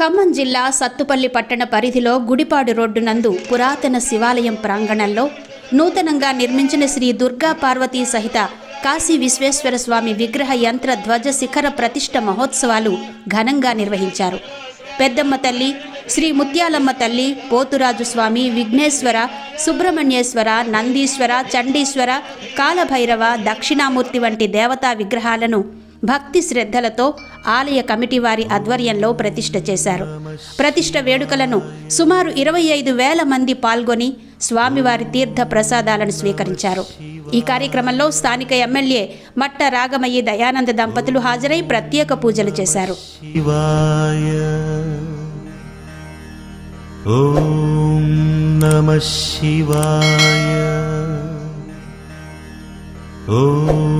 ఖమ్మం జిల్లా సత్తుపల్లి పట్టణ పరిధిలో గుడిపాడు రోడ్డు నందు పురాతన శివాలయం ప్రాంగణంలో నూతనంగా నిర్మించిన శ్రీ దుర్గా పార్వతీ సహిత కాశీ విశ్వేశ్వర స్వామి విగ్రహ యంత్ర ధ్వజ శిఖర ప్రతిష్ఠ మహోత్సవాలు ఘనంగా నిర్వహించారు. పెద్దమ్మ తల్లి శ్రీ ముత్యాలమ్మ తల్లి పోతురాజు స్వామి విఘ్నేశ్వర సుబ్రహ్మణ్యేశ్వర నందీశ్వర చండీశ్వర కాలభైరవ దక్షిణామూర్తి వంటి దేవతా విగ్రహాలను భక్తి శ్రద్ధలతో ఆలయ కమిటీ వారి ఆధ్వర్యంలో ప్రతిష్ట చేశారు. ప్రతిష్ట వేడుకలను సుమారు ఇరవై ఐదు వేల మంది పాల్గొని స్వామివారి తీర్థ ప్రసాదాలను స్వీకరించారు. ఈ కార్యక్రమంలో స్థానిక ఎమ్మెల్యే మట్ట రాగమయ్యి దయానంద దంపతులు హాజరై ప్రత్యేక పూజలు చేశారు. శివాయ. ఓం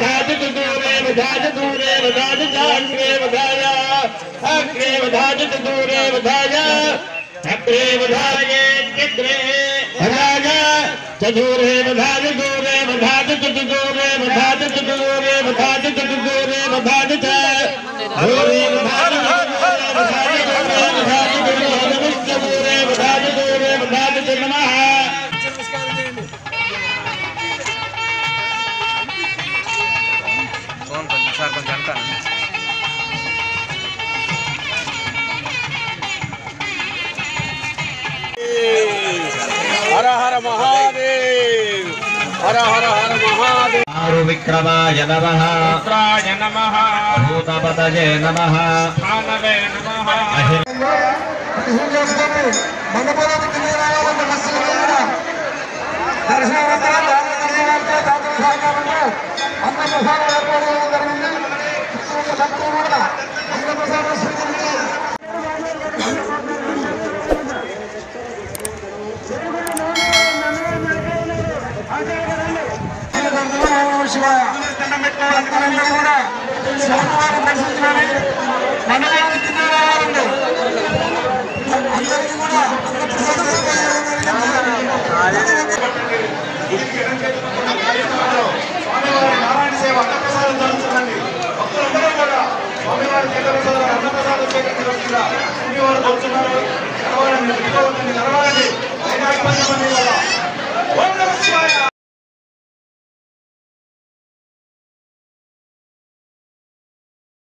धाज दूरे धाज दूरे धाज जाग्रे धाया। अग्रे धाज दूरे धाया। अग्रे धाये चिग्रे धाया। चतुरे धाज दूरे धाज दूरे धाज दूरे धाज बधाज धाज दूरे धाज మహాదేవ్ హర హర హర మహాదేవ్. ఆరు విక్రమాయ నమ రుద్రాయ నమ భూతపదయే అందరూ సహాయం శివాయ భక్తులందరూ కూడా స్వామివారిని దర్శించుకొని అందరికీ కూడా అందరూ